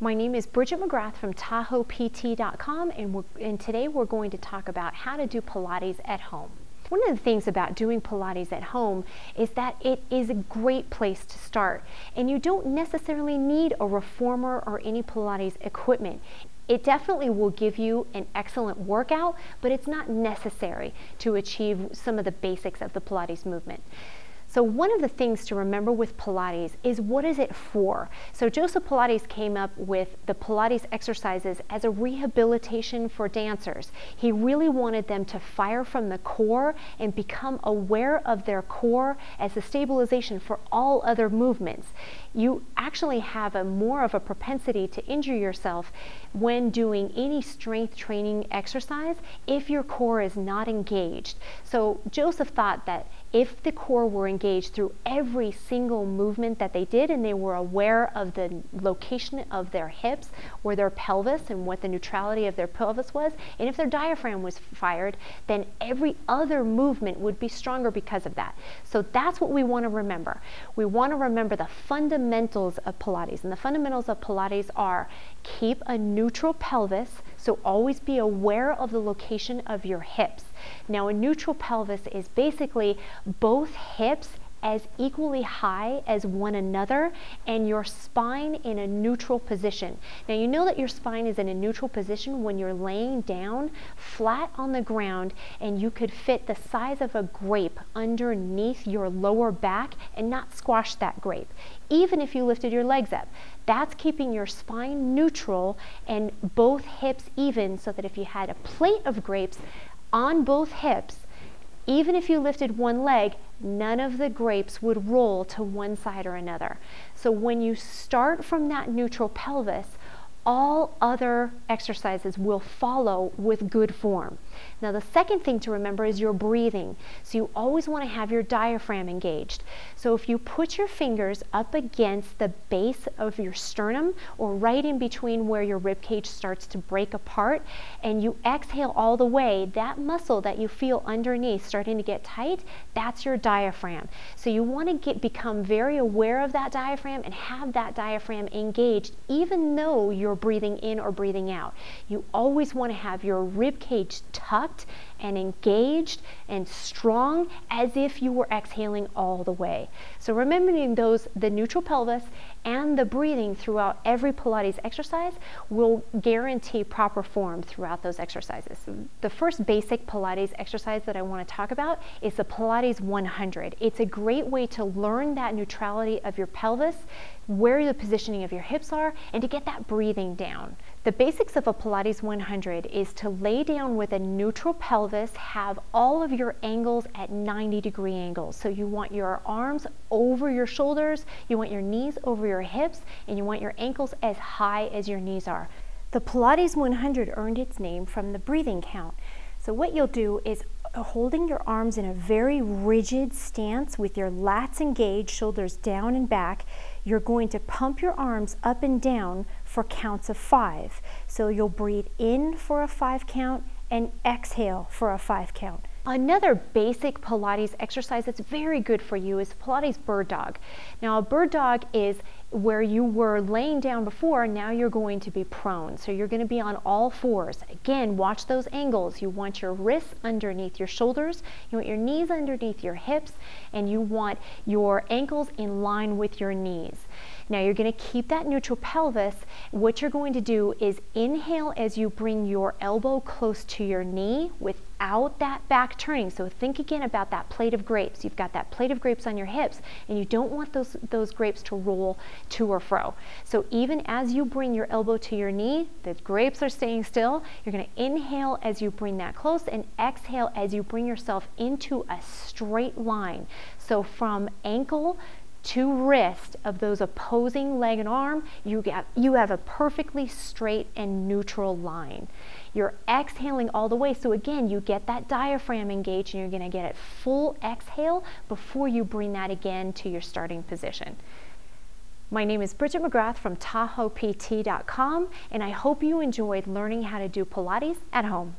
My name is Bridget McGrath from TahoePT.com and, and today we're going to talk about how to do Pilates at home. One of the things about doing Pilates at home is that it is a great place to start and you don't necessarily need a reformer or any Pilates equipment. It definitely will give you an excellent workout, but it's not necessary to achieve some of the basics of the Pilates movement. So one of the things to remember with Pilates is what is it for? So Joseph Pilates came up with the Pilates exercises as a rehabilitation for dancers. He really wanted them to fire from the core and become aware of their core as a stabilization for all other movements. You actually have a more of a propensity to injure yourself when doing any strength training exercise if your core is not engaged. So Joseph thought that if the core were engaged through every single movement that they did and they were aware of the location of their hips or their pelvis and what the neutrality of their pelvis was, and if their diaphragm was fired, then every other movement would be stronger because of that. So that's what we want to remember. We want to remember the fundamentals of Pilates, and the fundamentals of Pilates are keep a neutral pelvis, so always be aware of the location of your hips. Now a neutral pelvis is basically both hips as equally high as one another and your spine in a neutral position. Now you know that your spine is in a neutral position when you're laying down flat on the ground and you could fit the size of a grape underneath your lower back and not squash that grape, even if you lifted your legs up. That's keeping your spine neutral and both hips even so that if you had a plate of grapes on both hips, even if you lifted one leg, none of the grapes would roll to one side or another. So when you start from that neutral pelvis, all other exercises will follow with good form. Now the second thing to remember is your breathing. So you always want to have your diaphragm engaged. So if you put your fingers up against the base of your sternum or right in between where your rib cage starts to break apart and you exhale all the way, that muscle that you feel underneath starting to get tight, that's your diaphragm. So you want to get become very aware of that diaphragm and have that diaphragm engaged even though you're breathing in or breathing out. You always want to have your rib cage tucked and engaged and strong as if you were exhaling all the way. So remembering those, the neutral pelvis and the breathing throughout every Pilates exercise will guarantee proper form throughout those exercises. The first basic Pilates exercise that I want to talk about is the Pilates 100. It's a great way to learn that neutrality of your pelvis, where the positioning of your hips are, and to get that breathing down. The basics of a Pilates 100 is to lay down with a neutral pelvis, have all of your angles at 90 degree angles. So you want your arms over your shoulders, you want your knees over your hips, and you want your ankles as high as your knees are. The Pilates 100 earned its name from the breathing count. So what you'll do is Uh, holding your arms in a very rigid stance with your lats engaged, shoulders down and back, you're going to pump your arms up and down for counts of five. So you'll breathe in for a five count and exhale for a five count. Another basic Pilates exercise that's very good for you is Pilates bird dog. Now a bird dog is where you were laying down before, now you're going to be prone. So you're going to be on all fours. Again, watch those angles. You want your wrists underneath your shoulders, you want your knees underneath your hips, and you want your ankles in line with your knees. Now you're going to keep that neutral pelvis. What you're going to do is inhale as you bring your elbow close to your knee without that back turning. So think again about that plate of grapes. You've got that plate of grapes on your hips and you don't want those, those grapes to roll to or fro. So even as you bring your elbow to your knee, the grapes are staying still. You're going to inhale as you bring that close and exhale as you bring yourself into a straight line. So from ankle to wrist of those opposing leg and arm, you, get, you have a perfectly straight and neutral line. You're exhaling all the way. So again, you get that diaphragm engaged and you're gonna get it full exhale before you bring that again to your starting position. My name is Bridget McGrath from TahoePT.com and I hope you enjoyed learning how to do Pilates at home.